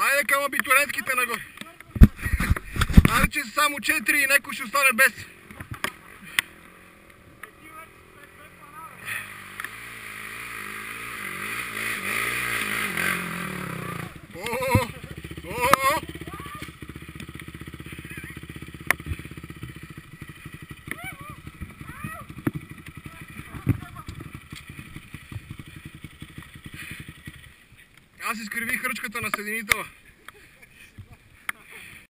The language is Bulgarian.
Айде към абитурентките нагоре. Айде, че са само 4 и някой ще остане без. Аз изкривих ръчката на съединителя.